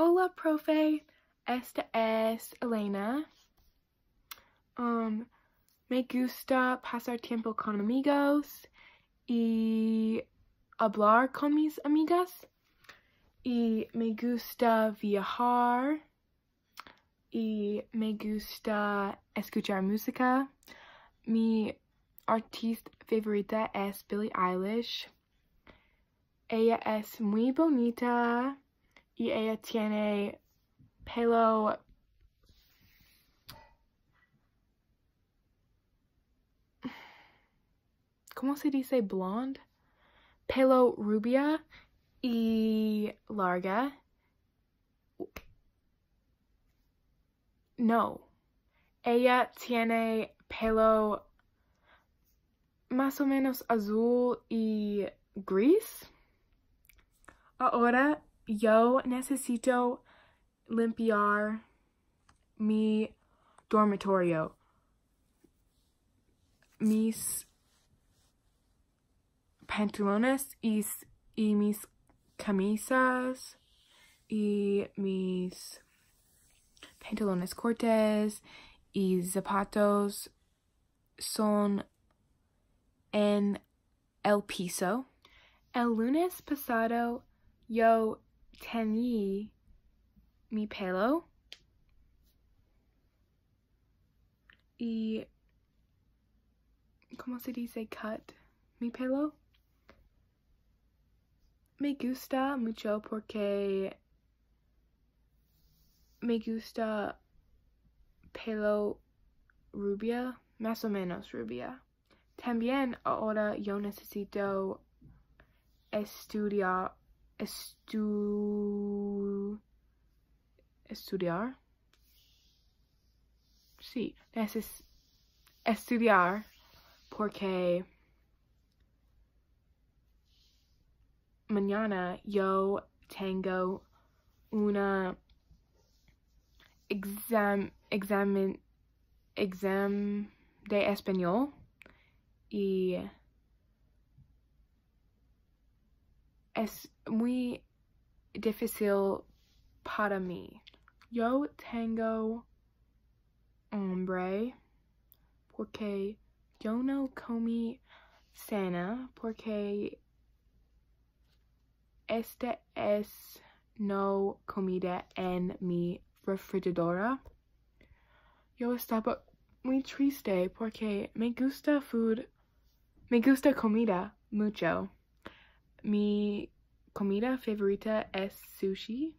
Hola, profe. Esta es Elena. Um, me gusta pasar tiempo con amigos y hablar con mis amigas. Y me gusta viajar. Y me gusta escuchar música. Mi artista favorita es Billie Eilish. Ella es muy bonita ella tiene pelo ¿Cómo se dice blonde? Pelo rubia y larga. No. Ella tiene pelo más o menos azul y gris. Ahora yo necesito limpiar mi dormitorio. Mis pantalones y, y mis camisas y mis pantalones cortes y zapatos son en el piso. El lunes pasado yo teñí mi pelo y ¿cómo se dice cut mi pelo? Me gusta mucho porque me gusta pelo rubia, más o menos rubia. También ahora yo necesito estudiar, estu, estudiar. Sí, neces estudiar porque mañana yo tengo una exam, examen, exam de español y es muy difícil para mí. Yo tengo hambre porque yo no comí cena porque este es no comida en mi refrigeradora. Yo estaba muy triste porque me gusta food, me gusta comida mucho. Mi comida favorita es sushi.